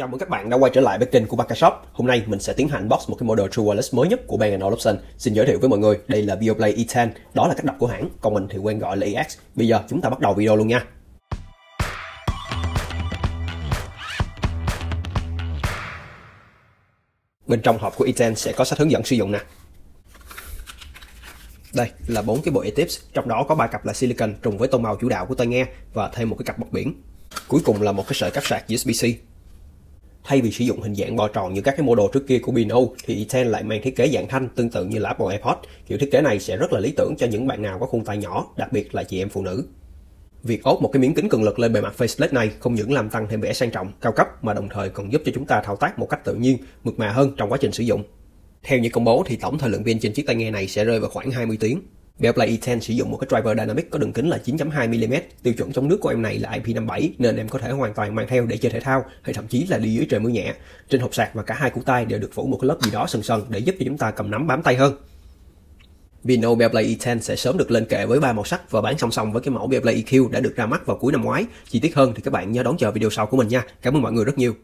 Chào mừng các bạn đã quay trở lại với kênh của Baka Shop. Hôm nay mình sẽ tiến hành box một cái model True Wireless mới nhất của Bang Olufsen. Xin giới thiệu với mọi người, đây là Bioplay E10, đó là cách đọc của hãng, còn mình thì quen gọi là EX. Bây giờ chúng ta bắt đầu video luôn nha. Bên trong hộp của E10 sẽ có sách hướng dẫn sử dụng nè. Đây là bốn cái bộ e-tips, trong đó có ba cặp là silicon trùng với tông màu chủ đạo của tai nghe và thêm một cái cặp bọc biển. Cuối cùng là một cái sợi cáp sạc USB-C Thay vì sử dụng hình dạng bò tròn như các cái model trước kia của Bino thì E10 lại mang thiết kế dạng thanh tương tự như là Apple AirPods. Kiểu thiết kế này sẽ rất là lý tưởng cho những bạn nào có khuôn tay nhỏ, đặc biệt là chị em phụ nữ. Việc ốp một cái miếng kính cường lực lên bề mặt faceplate này không những làm tăng thêm vẻ sang trọng, cao cấp mà đồng thời còn giúp cho chúng ta thao tác một cách tự nhiên, mượt mà hơn trong quá trình sử dụng. Theo những công bố thì tổng thời lượng pin trên chiếc tai nghe này sẽ rơi vào khoảng 20 tiếng. Beoplay E10 sử dụng một cái driver dynamic có đường kính là 9.2mm, tiêu chuẩn chống nước của em này là IP57 nên em có thể hoàn toàn mang theo để chơi thể thao hay thậm chí là đi dưới trời mưa nhẹ. Trên hộp sạc và cả hai củ tay đều được phủ một cái lớp gì đó sần sần để giúp cho chúng ta cầm nắm bám tay hơn. Vino Beoplay E10 sẽ sớm được lên kệ với ba màu sắc và bán song song với cái mẫu Beoplay EQ đã được ra mắt vào cuối năm ngoái. Chi tiết hơn thì các bạn nhớ đón chờ video sau của mình nha. Cảm ơn mọi người rất nhiều.